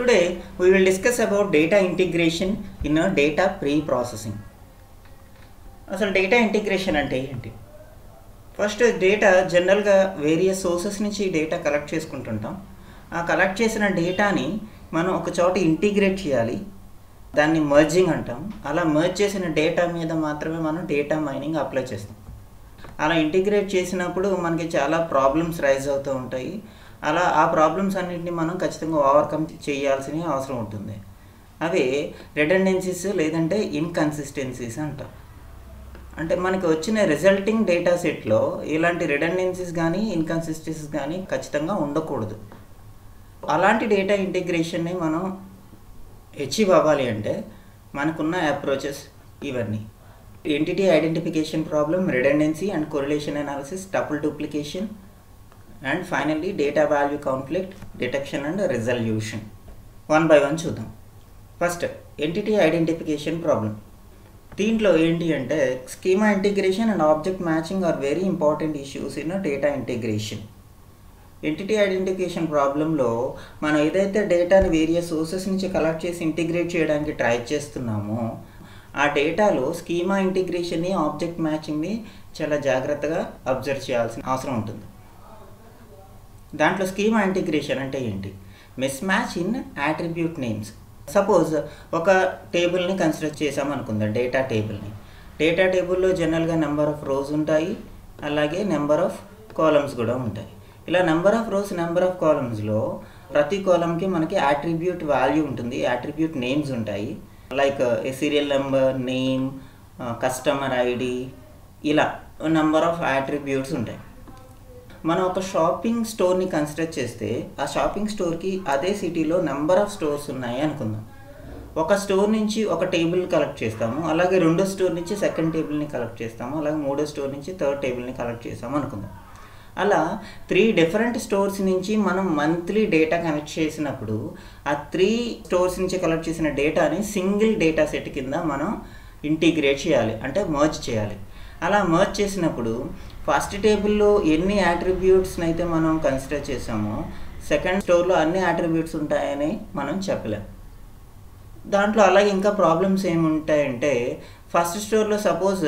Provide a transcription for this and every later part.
Today we will discuss about data integration in a data pre-processing. అసలు data integration అంటే ఏంటి? First data జనరల్గా various sources నుంచి data collect చేసుకుంటుంటాం. ఆ కలెక్ట్ చేసిన డేటాని మనం ఒక చోట ఇంటిగ్రేట్ చేయాలి. దాన్ని మర్జింగ్ అంటాం. అలా మర్జ్ చేసిన డేటా మీద మాత్రమే మనం డేటా మైనింగ్ అప్లై చేస్తాం. అలా ఇంటిగ్రేట్ చేసినప్పుడు మనకి చాలా ప్రాబ్లమ్స్ రైజ్ అవుతూ ఉంటాయి. అలా ఆ ప్రాబ్లమ్స్ అన్నింటిని మనం ఖచ్చితంగా ఓవర్కమ్ చేయాల్సిన అవసరం ఉంటుంది. అవి రిటెండెన్సీస్ లేదంటే ఇన్కన్సిస్టెన్సీస్ అంటాం. అంటే మనకి వచ్చిన రిజల్టింగ్ డేటా సెట్లో ఇలాంటి రిటెండెన్సీస్ కానీ ఇన్కన్సిస్టెన్సీస్ కానీ ఖచ్చితంగా ఉండకూడదు. అలాంటి డేటా ఇంటిగ్రేషన్ని మనం అచీవ్ అవ్వాలి అంటే మనకున్న అప్రోచెస్ ఇవన్నీ. Entity identification problem redundancy and correlation analysis tuple duplication and finally data value conflict detection and resolution one by one చూద్దాం. ఫస్ట్ ఎంటిటీ ఐడెంటిఫికేషన్ ప్రాబ్లం దీంట్లో ఏంటి అంటే schema integration and object matching are very important issues in data integration entity identification ప్రాబ్లంలో మనం ఏదైతే డేటాని various sources నుంచి collect చేసి ఇంటిగ్రేట్ చేయడానికి ట్రై చేస్తున్నామో ఆ డేటాలో స్కీమా ఇంటిగ్రేషన్ని ఆబ్జెక్ట్ మ్యాచింగ్ని చాలా జాగ్రత్తగా అబ్జర్వ్ చేయాల్సిన అవసరం ఉంటుంది. దాంట్లో స్కీమా ఇంటిగ్రేషన్ అంటే ఏంటి? Mismatch in attribute names suppose ఒక టేబుల్ని కన్సిడర్ చేసాం అనుకుందాం డేటా టేబుల్ని డేటా టేబుల్లో జనరల్గా నెంబర్ ఆఫ్ రోస్ ఉంటాయి అలాగే నెంబర్ ఆఫ్ కాలమ్స్ కూడా ఉంటాయి. ఇలా number of rows number of కాలమ్స్లో ప్రతి కాలమ్కి మనకి యాట్రిబ్యూట్ వాల్యూ ఉంటుంది యాట్రిబ్యూట్ నేమ్స్ ఉంటాయి. Like serial number name customer ID ఇలా నెంబర్ ఆఫ్ యాట్రిబ్యూట్స్ ఉంటాయి. మనం ఒక షాపింగ్ స్టోర్ని కన్సిడర్ చేస్తే ఆ షాపింగ్ స్టోర్కి అదే సిటీలో నెంబర్ ఆఫ్ స్టోర్స్ ఉన్నాయి అనుకుందాం. ఒక స్టోర్ నుంచి ఒక టేబుల్ కలెక్ట్ చేస్తాము అలాగే రెండో స్టోర్ నుంచి సెకండ్ టేబుల్ని కలెక్ట్ చేస్తాము అలాగే మూడో స్టోర్ నుంచి థర్డ్ టేబుల్ని కలెక్ట్ చేస్తాము అనుకుందాం. అలా త్రీ డిఫరెంట్ స్టోర్స్ నుంచి మనం మంత్లీ డేటా కనెక్ట్ చేసినప్పుడు ఆ త్రీ స్టోర్స్ నుంచి కలెక్ట్ చేసిన డేటాని సింగిల్ డేటా సెట్ కింద మనం ఇంటిగ్రేట్ చేయాలి అంటే మర్జ్ చేయాలి. అలా మర్జ్ చేసినప్పుడు ఫస్ట్ టేబుల్లో ఎన్ని యాట్రిబ్యూట్స్ని అయితే మనం కన్సిడర్ చేసామో సెకండ్ స్టోర్లో అన్ని యాట్రిబ్యూట్స్ ఉంటాయని మనం చెప్పలేం. దాంట్లో అలాగే ఇంకా ప్రాబ్లమ్స్ ఏముంటాయంటే ఫస్ట్ స్టోర్లో సపోజ్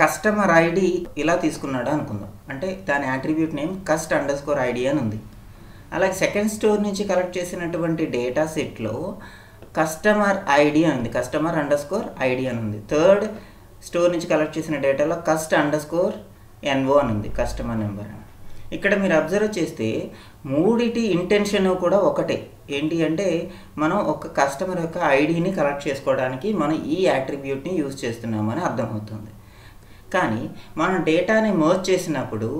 కస్టమర్ ఐడి ఇలా తీసుకున్నాడు అనుకుందాం. అంటే దాని attribute name cust underscore ID అని ఉంది. అలాగే సెకండ్ స్టోర్ నుంచి కలెక్ట్ చేసినటువంటి డేటా సెట్లో కస్టమర్ ఐడి అని ఉంది. కస్టమర్ అండర్ స్కోర్ ఐడి అని ఉంది. థర్డ్ స్టోర్ నుంచి కలెక్ట్ చేసిన డేటాలో కస్ట్ అండర్ స్కోర్ ఎన్ఓ అని ఉంది కస్టమర్ నెంబర్ అని. ఇక్కడ మీరు అబ్జర్వ్ చేస్తే మూడిటి ఇంటెన్షన్ కూడా ఒకటే. ఏంటి అంటే మనం ఒక కస్టమర్ యొక్క ఐడిని కలెక్ట్ చేసుకోవడానికి మనం ఈ యాట్రిబ్యూట్ని యూజ్ చేస్తున్నామని అర్థమవుతుంది. కానీ మనం డేటాని మర్జ్ చేసినప్పుడు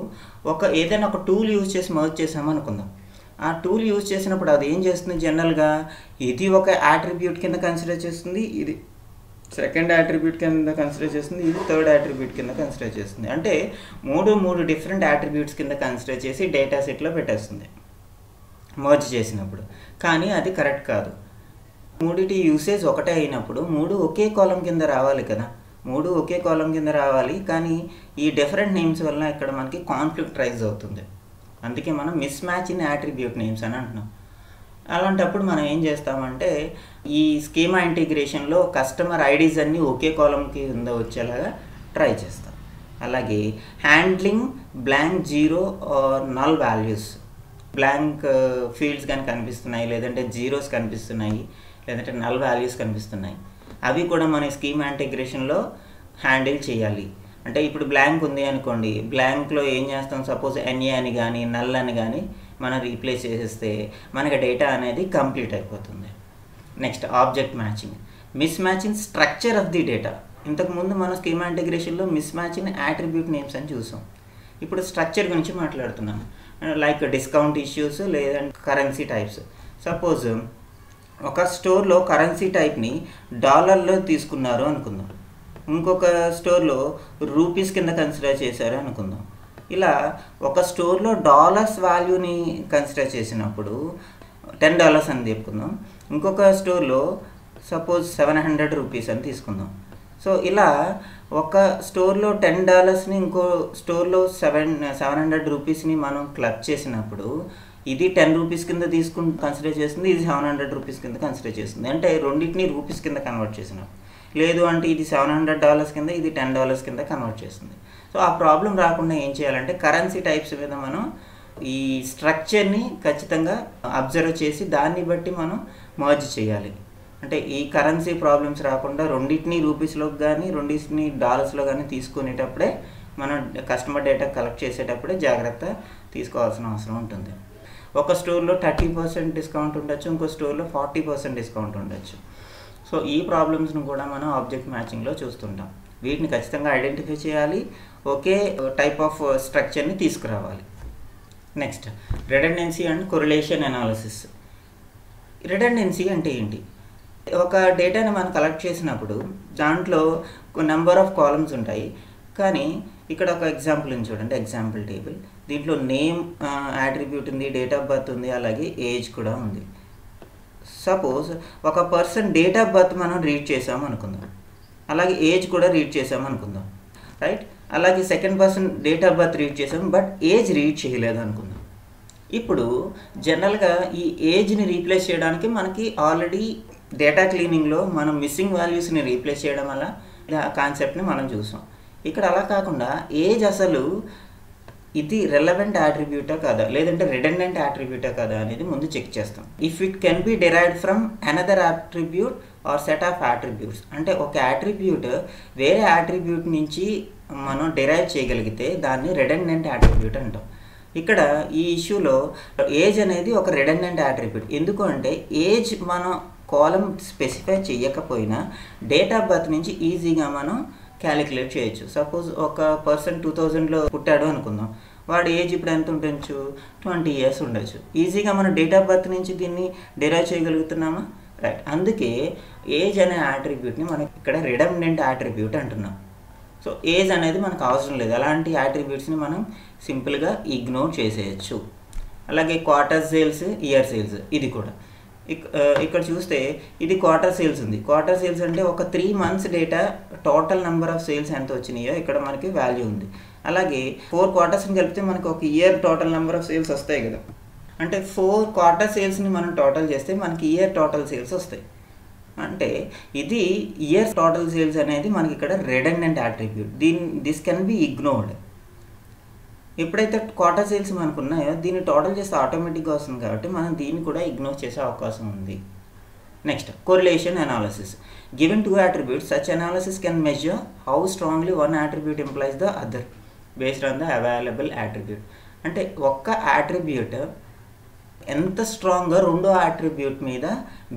ఒక ఏదైనా ఒక టూల్ యూజ్ చేసి మర్జ్ చేసామనుకుందాం ఆ టూల్ యూజ్ చేసినప్పుడు అది ఏం చేస్తుంది జనరల్గా? ఇది ఒక యాట్రిబ్యూట్ కింద కన్సిడర్ చేస్తుంది ఇది సెకండ్ యాట్రిబ్యూట్ కింద కన్సిడర్ చేస్తుంది ఇది థర్డ్ యాట్రిబ్యూట్ కింద కన్సిడర్ చేస్తుంది. అంటే మూడు మూడు డిఫరెంట్ యాట్రిబ్యూట్స్ కింద కన్సిడర్ చేసి డేటా సెట్లో పెట్టేస్తుంది. మర్జ్ చేసినప్పుడు. కానీ అది కరెక్ట్ కాదు. మూడిటి యూసేజ్ ఒకటే అయినప్పుడు మూడు ఒకే కాలం కింద రావాలి కదా. మూడు ఒకే కాలం కింద రావాలి కానీ ఈ డిఫరెంట్ నేమ్స్ వల్ల ఇక్కడ మనకి కాన్ఫ్లిక్ట్ రైజ్ అవుతుంది. అందుకే మనం mismatch in attribute names అని అంటున్నాం. అలాంటప్పుడు మనం ఏం చేస్తామంటే ఈ స్కీమా ఇంటిగ్రేషన్లో కస్టమర్ ఐడీస్ అన్నీ ఒకే కాలం కింద వచ్చేలాగా ట్రై చేస్తాం. అలాగే handling blank zero null values. Blank fields కానీ కనిపిస్తున్నాయి లేదంటే జీరోస్ కనిపిస్తున్నాయి లేదంటే నల్ వాల్యూస్ కనిపిస్తున్నాయి. అవి కూడా మన స్కీమ్ ఇంటిగ్రేషన్లో హ్యాండిల్ చేయాలి. అంటే ఇప్పుడు బ్లాంక్ ఉంది అనుకోండి బ్లాంక్లో ఏం చేస్తాం? సపోజ్ ఎన్ఏ అని కానీ నల్ అని కానీ మనం రీప్లేస్ చేసేస్తే మనకి డేటా అనేది కంప్లీట్ అయిపోతుంది. Next object matching mismatching structure of the data ఇంతకుముందు మన స్కీమా ఇంటిగ్రేషన్లో మిస్ మ్యాచింగ్ యాట్రిబ్యూట్ నేమ్స్ అని చూసాం. ఇప్పుడు స్ట్రక్చర్ గురించి మాట్లాడుతున్నాం. లైక్ డిస్కౌంట్ ఇష్యూస్ లేదంటే కరెన్సీ టైప్స్ సపోజ్ ఒక స్టోర్లో కరెన్సీ టైప్ని డాలర్లో తీసుకున్నారు అనుకుందాం. ఇంకొక స్టోర్లో రూపీస్ కింద కన్సిడర్ చేశారు అనుకుందాం. ఇలా ఒక స్టోర్లో డాలర్స్ వాల్యూని కన్సిడర్ చేసినప్పుడు టెన్ డాలర్స్ అని చెప్పుకుందాం. ఇంకొక స్టోర్లో సపోజ్ సెవెన్ హండ్రెడ్ రూపీస్ అని తీసుకుందాం. సో ఇలా ఒక స్టోర్లో టెన్ డాలర్స్ని ఇంకో స్టోర్లో సెవెన్ సెవెన్ హండ్రెడ్ రూపీస్ని మనం క్లబ్ చేసినప్పుడు ఇది టెన్ రూపీస్ కింద తీసుకుని కన్సిడర్ చేస్తుంది ఇది సెవెన్ హండ్రెడ్ రూపీస్ కింద కన్సిడర్ చేస్తుంది. అంటే రెండింటిని రూపీస్ కింద కన్వర్ట్ చేసినాం లేదు అంటే ఇది సెవెన్ హండ్రెడ్ డాలర్స్ కింద ఇది టెన్ డాలర్స్ కింద కన్వర్ట్ చేస్తుంది. సో ఆ ప్రాబ్లం రాకుండా ఏం చేయాలంటే కరెన్సీ టైప్స్ మీద మనం ఈ స్ట్రక్చర్ని ఖచ్చితంగా అబ్జర్వ్ చేసి దాన్ని బట్టి మనం మర్జ్ చేయాలి. అంటే ఈ కరెన్సీ ప్రాబ్లమ్స్ రాకుండా రెండింటిని రూపీస్లోకి కానీ రెండింటిని డాలర్స్లో కానీ తీసుకునేటప్పుడే మనం కస్టమర్ డేటా కలెక్ట్ చేసేటప్పుడే జాగ్రత్త తీసుకోవాల్సిన అవసరం ఉంటుంది. ఒక స్టోర్లో థర్టీ పర్సెంట్ డిస్కౌంట్ ఉండొచ్చు ఇంకో స్టోర్లో ఫార్టీ పర్సెంట్ డిస్కౌంట్ ఉండొచ్చు. సో ఈ ప్రాబ్లమ్స్ను కూడా మనం ఆబ్జెక్ట్ మ్యాచింగ్లో చూస్తుంటాం. వీటిని ఖచ్చితంగా ఐడెంటిఫై చేయాలి. ఒకే టైప్ ఆఫ్ స్ట్రక్చర్ని తీసుకురావాలి. Next redundancy and correlation analysis. Redundancy అంటే ఏంటి? ఒక డేటాని మనం కలెక్ట్ చేసినప్పుడు దాంట్లో నెంబర్ ఆఫ్ కాలమ్స్ ఉంటాయి. కానీ ఇక్కడ ఒక ఎగ్జాంపుల్ ఉంది చూడండి ఎగ్జాంపుల్ టేబుల్. దీంట్లో నేమ్ యాట్రిబ్యూట్ ఉంది డేట్ ఆఫ్ బర్త్ ఉంది అలాగే ఏజ్ కూడా ఉంది. సపోజ్ ఒక పర్సన్ డేట్ ఆఫ్ బర్త్ మనం రీడ్ చేసాము అనుకుందాం. అలాగే ఏజ్ కూడా రీడ్ చేసాము అనుకుందాం రైట్ అలాగే second person date of birth read చేసాం బట్ ఏజ్ రీడ్ చేయలేదు అనుకుందాం. ఇప్పుడు జనరల్గా ఈ ఏజ్ని రీప్లేస్ చేయడానికి మనకి ఆల్రెడీ డేటా క్లీనింగ్లో మనం మిస్సింగ్ వాల్యూస్ని రీప్లేస్ చేయడం వల్ల ఆ కాన్సెప్ట్ని మనం చూసాం. ఇక్కడ అలా కాకుండా ఏజ్ అసలు ఇది రెలవెంట్ యాట్రిబ్యూటా కదా? లేదంటే రిడెండెంట్ యాట్రిబ్యూటా కదా అనేది ముందు చెక్ చేస్తాం. If it can be derived from another attribute or set of attributes అంటే ఒక యాట్రిబ్యూట్ వేరే యాట్రిబ్యూట్ నుంచి మనం డిరైవ్ చేయగలిగితే దాన్ని రిడెండెంట్ యాట్రిబ్యూట్ అంటాం. ఇక్కడ ఈ ఇష్యూలో ఏజ్ అనేది ఒక రిడెండెంట్ యాట్రిబ్యూట్ ఎందుకు అంటే ఏజ్ మనం కాలం స్పెసిఫై చేయకపోయినా డేట్ ఆఫ్ బర్త్ నుంచి ఈజీగా మనం క్యాలిక్యులేట్ చేయొచ్చు. సపోజ్ ఒక పర్సన్ టూ థౌజండ్లో పుట్టాడు అనుకుందాం. వాడు ఏజ్ ఇప్పుడు ఎంత ఉండొచ్చు? ట్వంటీ ఇయర్స్ ఉండొచ్చు. ఈజీగా మనం డేట్ ఆఫ్ బర్త్ నుంచి దీన్ని డిరైవ్ చేయగలుగుతున్నామా? రైట్. అందుకే ఏజ్ అనే యాట్రిబ్యూట్ని మనం ఇక్కడ రిడమినెంట్ యాట్రిబ్యూట్ అంటున్నాం. సో ఏజ్ అనేది మనకు అవసరం లేదు. అలాంటి యాట్రిబ్యూట్స్ని మనం సింపుల్గా ఇగ్నోర్ చేసేయచ్చు. అలాగే క్వార్టర్ సేల్స్ ఇయర్ సేల్స్ ఇది కూడా. ఇక్కడ చూస్తే ఇది క్వార్టర్ సేల్స్ ఉంది. క్వార్టర్ సేల్స్ అంటే ఒక three months data total number of sales ఎంత వచ్చినాయో ఇక్కడ మనకి వాల్యూ ఉంది. అలాగే ఫోర్ క్వార్టర్స్ని కలిపితే మనకి ఒక year total number of sales వస్తాయి కదా. అంటే ఫోర్ క్వార్టర్ సేల్స్ని మనం టోటల్ చేస్తే మనకి ఇయర్ టోటల్ సేల్స్ వస్తాయి. అంటే ఇది ఇయర్ టోటల్ సేల్స్ అనేది మనకి ఇక్కడ రెడెండెంట్ అట్రిబ్యూట్ దీని దిస్ కెన్ బి ఇగ్నోర్డ్ ఎప్పుడైతే క్వార్టర్ సేల్స్ మనకు ఉన్నాయో దీన్ని టోటల్ చేస్తే ఆటోమేటిక్గా వస్తుంది కాబట్టి మనం దీన్ని కూడా ఇగ్నోర్ చేసే అవకాశం ఉంది. Next correlation analysis given two attributes such analysis can measure how strongly one attribute implies the other based on the available attribute అంటే ఒక్క యాట్రిబ్యూట్ ఎంత స్ట్రాంగ్గా రెండో యాట్రిబ్యూట్ మీద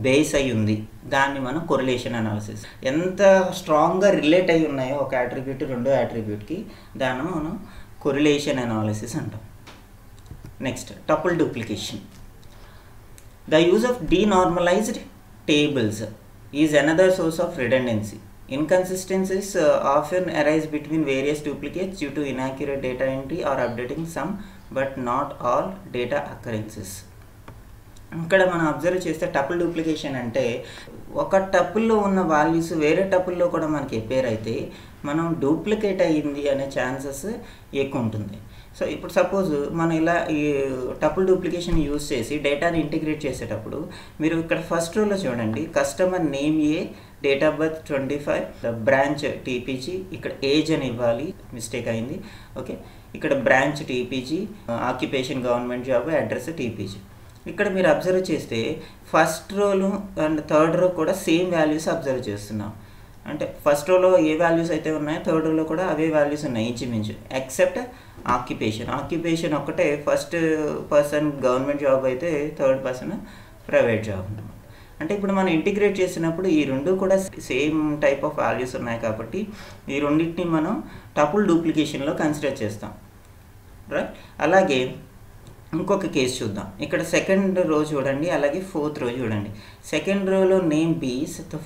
బేస్ అయి ఉంది దాన్ని మనం కొరిలేషన్ అనాలిసిస్ ఎంత స్ట్రాంగ్గా రిలేట్ అయి ఉన్నాయో ఒక యాట్రిబ్యూట్ రెండో యాట్రిబ్యూట్కి దాన్ని మనం కొరిలేషన్ అనాలిసిస్ అంటాం. Next tuple duplication the use of denormalized tables is another source of redundancy inconsistencies often arise between various duplicates due to inaccurate data entry or updating some but not all data occurrences ఇక్కడ మనం observe చేస్తే tuple duplication అంటే ఒక టపుల్లో ఉన్న values వేరే టపుల్లో కూడా మనకి appear అయితే మనం డూప్లికేట్ అయ్యింది అనే ఛాన్సెస్ ఎక్కువ ఉంటుంది. సో ఇప్పుడు సపోజ్ మనం ఇలా ఈ టపుల్ డూప్లికేషన్ యూజ్ చేసి డేటాని ఇంటిగ్రేట్ చేసేటప్పుడు మీరు ఇక్కడ ఫస్ట్ రోలో చూడండి. Customer name A date of birth twenty five branch TPG ఇక్కడ ఏజ్ అని ఇవ్వాలి. మిస్టేక్ అయింది. ఓకే. ఇక్కడ branch TPG occupation government job address TPG. ఇక్కడ మీరు అబ్జర్వ్ చేస్తే ఫస్ట్ రోలు అండ్ థర్డ్ రో కూడా సేమ్ వాల్యూస్ అబ్జర్వ్ చేస్తున్నాం. అంటే ఫస్ట్ రోలో ఏ వాల్యూస్ అయితే ఉన్నాయో థర్డ్ రోలో కూడా అవే వాల్యూస్ ఉన్నాయి ఇంచుమించు ఎక్సెప్ట్ ఆక్యుపేషన్ ఆక్యుపేషన్ ఒక్కటే. ఫస్ట్ పర్సన్ గవర్నమెంట్ జాబ్ అయితే థర్డ్ పర్సన్ ప్రైవేట్ జాబ్ అంటే ఇప్పుడు మనం ఇంటిగ్రేట్ చేసినప్పుడు ఈ రెండు కూడా సేమ్ టైప్ ఆఫ్ వాల్యూస్ ఉన్నాయి కాబట్టి ఈ రెండింటిని మనం టపుల్ డూప్లికేషన్లో కన్సిడర్ చేస్తాం. రైట్ అలాగే ఇంకొక కేసు చూద్దాం. ఇక్కడ సెకండ్ రో చూడండి అలాగే ఫోర్త్ రో చూడండి. సెకండ్ రోలో నేమ్ బి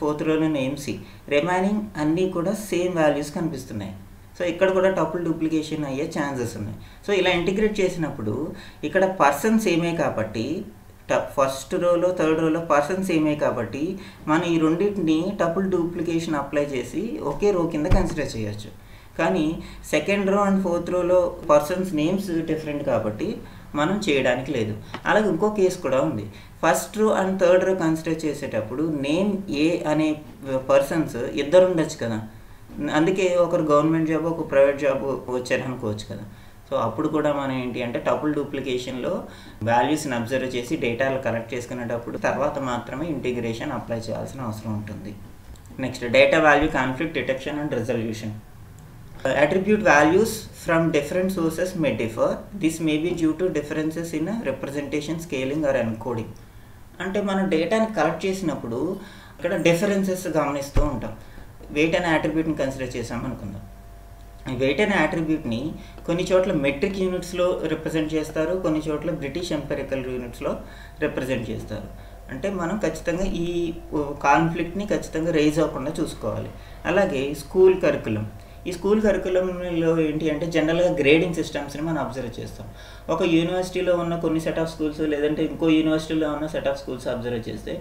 ఫోర్త్ రోలో నేమ్ సి రిమైనింగ్ అన్నీ కూడా సేమ్ వాల్యూస్ కనిపిస్తున్నాయి. సో ఇక్కడ కూడా టపుల్ డూప్లికేషన్ అయ్యే ఛాన్సెస్ ఉన్నాయి. సో ఇలా ఇంటిగ్రేట్ చేసినప్పుడు ఇక్కడ పర్సన్ సేమే కాబట్టి ఫస్ట్ రోలో థర్డ్ రోలో పర్సన్ సేమే కాబట్టి మనం ఈ రెండింటిని టపుల్ డూప్లికేషన్ అప్లై చేసి ఒకే రో కింద కన్సిడర్ చేయొచ్చు. కానీ సెకండ్ రో అండ్ ఫోర్త్ రోలో పర్సన్స్ నేమ్స్ డిఫరెంట్ కాబట్టి మనం చేయడానికి లేదు. అలాగే ఇంకో కేసు కూడా ఉంది. First row and third row consider చేసేటప్పుడు నేమ్ ఏ అనే పర్సన్స్ ఇద్దరు ఉండొచ్చు కదా. అందుకే ఒకరు గవర్నమెంట్ జాబ్ ఒక ప్రైవేట్ జాబ్ వచ్చారు అనుకోవచ్చు కదా. సో అప్పుడు కూడా మనం ఏంటి అంటే టపుల్ డూప్లికేషన్లో వాల్యూస్ని అబ్జర్వ్ చేసి డేటాలు కలెక్ట్ చేసుకునేటప్పుడు తర్వాత మాత్రమే ఇంటిగ్రేషన్ అప్లై చేయాల్సిన అవసరం ఉంటుంది. Next data value conflict detection and resolution Uh, attribute values from different sources may differ. This may be due to differences in uh, representation scaling or encoding. అంటే మనం డేటాని కలెక్ట్ చేసినప్పుడు ఇక్కడ డిఫరెన్సెస్ గమనిస్తూ ఉంటాం. వెయిట్ అనే యాట్రిబ్యూట్ని కన్సిడర్ చేసాం అనుకుందాం. ఈ వెయిట్ అనే యాట్రిబ్యూట్ని కొన్ని చోట్ల మెట్రిక్ యూనిట్స్లో రిప్రజెంట్ చేస్తారు కొన్ని చోట్ల బ్రిటిష్ ఎంపెరికల్ యూనిట్స్లో రిప్రజెంట్ చేస్తారు. అంటే మనం ఖచ్చితంగా ఈ uh, కాన్ఫ్లిక్ట్ని ఖచ్చితంగా రైజ్ అవ్వకుండా చూసుకోవాలి. అలాగే స్కూల్ కరికులం ఈ స్కూల్ కరికులంలో ఏంటి అంటే జనరల్గా గ్రేడింగ్ సిస్టమ్స్ని మనం అబ్జర్వ్ చేస్తాం. ఒక యూనివర్సిటీలో ఉన్న కొన్ని సెట్ ఆఫ్ స్కూల్స్ లేదంటే ఇంకో యూనివర్సిటీలో ఉన్న సెట్ ఆఫ్ స్కూల్స్ అబ్జర్వ్ చేస్తే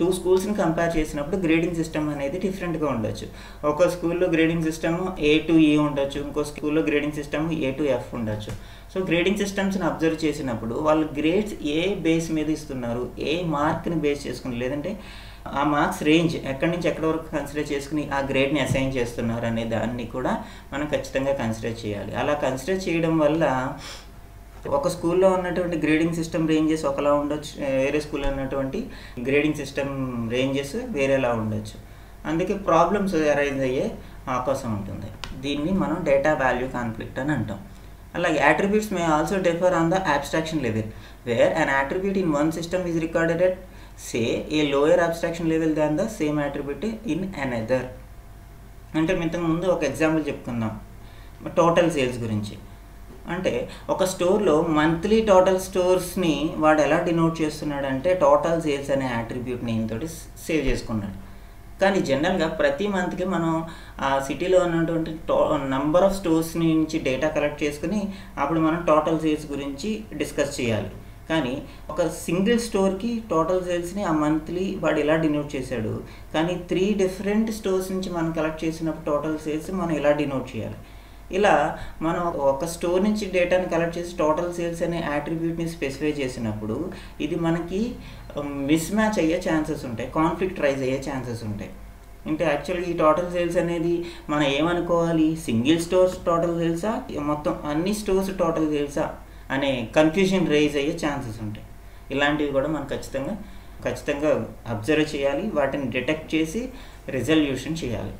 టూ స్కూల్స్ని కంపేర్ చేసినప్పుడు గ్రేడింగ్ సిస్టమ్ అనేది డిఫరెంట్గా ఉండొచ్చు. ఒక స్కూల్లో గ్రేడింగ్ సిస్టమ్ ఏ టు ఈ ఉండొచ్చు. ఇంకో స్కూల్లో grading system A to F ఉండొచ్చు. సో గ్రేడింగ్ సిస్టమ్స్ని అబ్జర్వ్ చేసినప్పుడు వాళ్ళు గ్రేడ్స్ ఏ బేస్ మీద ఇస్తున్నారు. ఏ మార్క్ని బేస్ చేసుకుని లేదంటే ఆ మార్క్స్ రేంజ్ ఎక్కడి నుంచి ఎక్కడి వరకు కన్సిడర్ చేసుకుని ఆ గ్రేడ్ని అసైన్ చేస్తున్నారు అనే దాన్ని కూడా మనం ఖచ్చితంగా కన్సిడర్ చేయాలి. అలా కన్సిడర్ చేయడం వల్ల ఒక స్కూల్లో ఉన్నటువంటి గ్రేడింగ్ సిస్టమ్ రేంజెస్ ఒకలా ఉండొచ్చు వేరే స్కూల్లో ఉన్నటువంటి గ్రేడింగ్ సిస్టమ్ రేంజెస్ వేరేలా ఉండొచ్చు. అందుకే ప్రాబ్లమ్స్ అరైజ్ అయ్యే అవకాశం ఉంటుంది. దీన్ని మనం డేటా వాల్యూ కాన్ఫ్లిక్ట్ అని అంటాం. అలాగే attributes may also differ on the abstraction level where an attribute in one system is recorded at say a lower abstraction level than the same attribute in another అంటే ఇంతకుముందు ఒక example చెప్పుకుందాం. Total sales గురించి. అంటే ఒక స్టోర్లో monthly total స్టోర్స్ని వాడు ఎలా డినోట్ చేస్తున్నాడు అంటే టోటల్ సేల్స్ అనే యాట్రిబ్యూట్ నేమ్ సేవ్ చేసుకున్నాడు. కానీ జనరల్గా ప్రతి మంత్కి మనం ఆ సిటీలో ఉన్నటువంటి టో నంబర్ ఆఫ్ స్టోర్స్ నుంచి డేటా కలెక్ట్ చేసుకుని అప్పుడు మనం టోటల్ సేల్స్ గురించి డిస్కస్ చేయాలి. కానీ ఒక సింగిల్ స్టోర్కి టోటల్ సేల్స్ని ఆ మంత్లీ వాడు ఎలా డినోట్ చేశాడు? కానీ త్రీ డిఫరెంట్ స్టోర్స్ నుంచి మనం కలెక్ట్ చేసినప్పుడు టోటల్ సేల్స్ మనం ఎలా డినోట్ చేయాలి? ఇలా మనం ఒక స్టోర్ నుంచి డేటాని కలెక్ట్ చేసి టోటల్ సేల్స్ అనే యాట్రిబ్యూట్ని స్పెసిఫై చేసినప్పుడు ఇది మనకి మిస్ మ్యాచ్ అయ్యే ఛాన్సెస్ ఉంటాయి కాన్ఫ్లిక్ట్ రైజ్ అయ్యే ఛాన్సెస్ ఉంటాయి. అంటే యాక్చువల్గా ఈ టోటల్ సేల్స్ అనేది మనం ఏమనుకోవాలి? సింగిల్ స్టోర్స్ టోటల్ సేల్సా? మొత్తం అన్ని స్టోర్స్ టోటల్ సేల్సా? అనే కన్ఫ్యూజన్ రైజ్ అయ్యే ఛాన్సెస్ ఉంటాయి. ఇలాంటివి కూడా మనం ఖచ్చితంగా ఖచ్చితంగా అబ్జర్వ్ చేయాలి. వాటిని డిటెక్ట్ చేసి రిజల్యూషన్ చేయాలి.